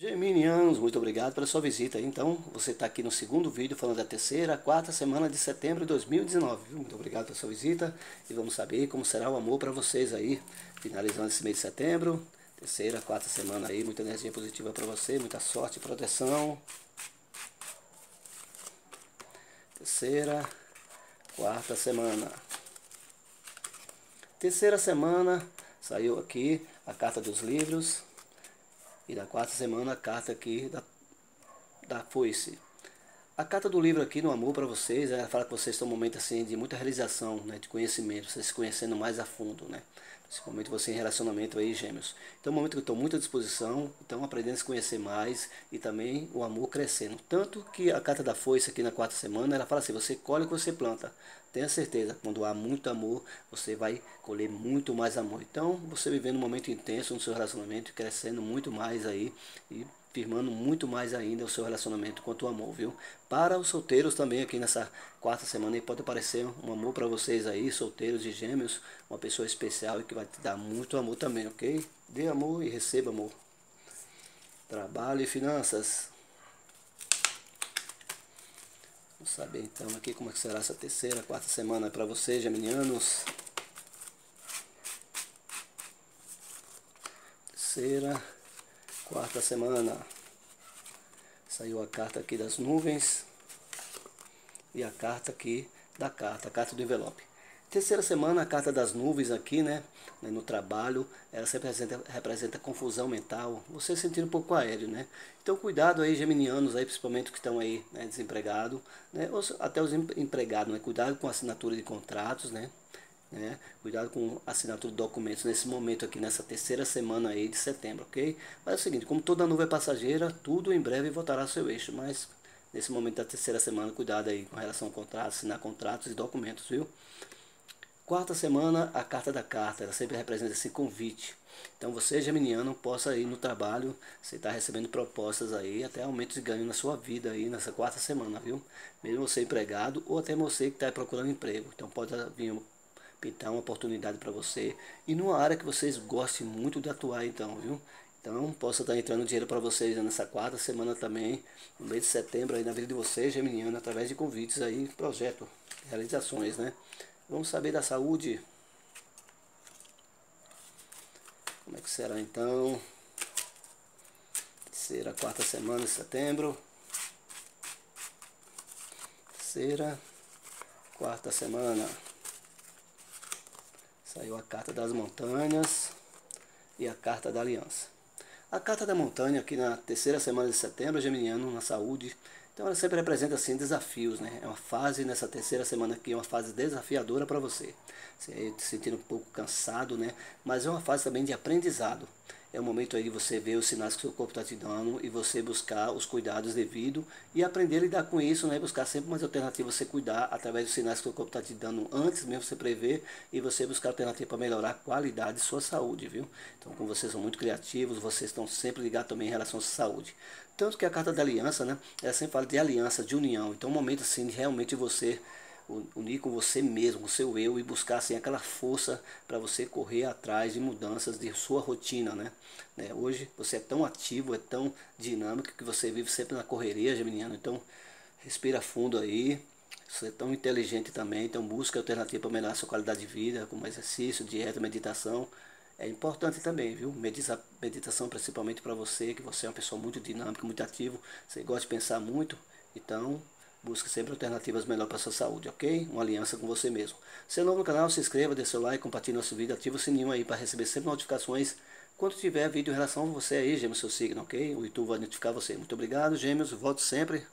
Geminianos, muito obrigado pela sua visita. Então, você está aqui no segundo vídeo falando da terceira, quarta semana de setembro de 2019. Viu? Muito obrigado pela sua visita e vamos saber como será o amor para vocês aí, finalizando esse mês de setembro. Terceira, quarta semana aí, muita energia positiva para você, muita sorte e proteção. Terceira, quarta semana. Terceira semana, saiu aqui a carta dos livros e da quarta semana a carta aqui da, da foice. A carta do livro aqui no amor para vocês, ela fala que vocês estão num momento assim de muita realização, né, de conhecimento, vocês se conhecendo mais a fundo, né? Principalmente você em relacionamento aí, gêmeos. Então é um momento que eu estou muito à disposição, então aprendendo a se conhecer mais e também o amor crescendo. Tanto que a carta da foice aqui na quarta semana, ela fala assim, você colhe o que você planta. Tenha certeza, quando há muito amor, você vai colher muito mais amor. Então, você vivendo um momento intenso no seu relacionamento, crescendo muito mais aí e firmando muito mais ainda o seu relacionamento quanto o amor, viu? Para os solteiros também aqui nessa quarta semana aí pode aparecer um amor para vocês aí, solteiros de gêmeos, uma pessoa especial e que vai te dar muito amor também, ok? Dê amor e receba amor. Trabalho e finanças. Vamos saber então aqui como é que será essa terceira, quarta semana para vocês, geminianos. Terceira quarta semana. Saiu a carta aqui das nuvens e a carta aqui da carta, a carta do envelope. Terceira semana, a carta das nuvens aqui, né? No trabalho, ela sempre representa, representa confusão mental, você sentir um pouco aéreo, né? Então cuidado aí, geminianos aí, principalmente que estão aí né, desempregados, né? Ou até os empregados, né? Cuidado com assinatura de contratos, né? Né? Cuidado com assinatura de documentos nesse momento aqui, nessa terceira semana aí de setembro, ok? Mas é o seguinte, como toda nuvem é passageira, tudo em breve voltará ao seu eixo, mas nesse momento da terceira semana, cuidado aí com relação a contratos, assinar contratos e documentos, viu? Quarta semana, a carta da carta, ela sempre representa esse convite. Então você, geminiano, possa ir no trabalho, você está recebendo propostas aí, até aumentos de ganho na sua vida aí nessa quarta semana, viu? Mesmo você empregado ou até você que está procurando emprego. Então pode vir pintar uma oportunidade para você e numa área que vocês gostem muito de atuar então, viu? Então possa estar entrando dinheiro para vocês nessa quarta semana também, no mês de setembro aí na vida de vocês, Geminiano, através de convites aí, projeto, realizações, né? Vamos saber da saúde. Como é que será então? Terceira, quarta semana de setembro. Terceira, quarta semana. Saiu a carta das montanhas e a carta da aliança. A carta da montanha, aqui na terceira semana de setembro, geminiano, na saúde. Então ela sempre representa assim desafios, né? É uma fase nessa terceira semana aqui, é uma fase desafiadora para você. Você se sentindo um pouco cansado, né? Mas é uma fase também de aprendizado é o momento aí de você ver os sinais que o seu corpo está te dando e você buscar os cuidados devidos e aprender a lidar com isso, né? Buscar sempre mais alternativas, você cuidar através dos sinais que o seu corpo está te dando antes mesmo você prever e você buscar alternativa para melhorar a qualidade de sua saúde, viu? Então, como vocês são muito criativos, vocês estão sempre ligados também em relação à saúde. Tanto que a carta da aliança, né? Ela sempre fala de aliança, de união. Então, é um momento assim de realmente você unir com você mesmo, com seu eu e buscar assim, aquela força para você correr atrás de mudanças de sua rotina, né? né? Hoje você é tão ativo, é tão dinâmico que você vive sempre na correria, Geminiano. Então, respira fundo aí. Você é tão inteligente também, então busca alternativa para melhorar sua qualidade de vida, como exercício, dieta, meditação. É importante também, viu? Medita meditação principalmente para você, que você é uma pessoa muito dinâmica, muito ativo, você gosta de pensar muito. Então, Busque sempre alternativas melhores para sua saúde, ok? Uma aliança com você mesmo. Se é novo no canal, se inscreva, dê seu like, compartilhe nosso vídeo, ative o sininho aí para receber sempre notificações quando tiver vídeo em relação a você aí, gêmeos, seu signo, ok? O YouTube vai notificar você. Muito obrigado, gêmeos, volte sempre.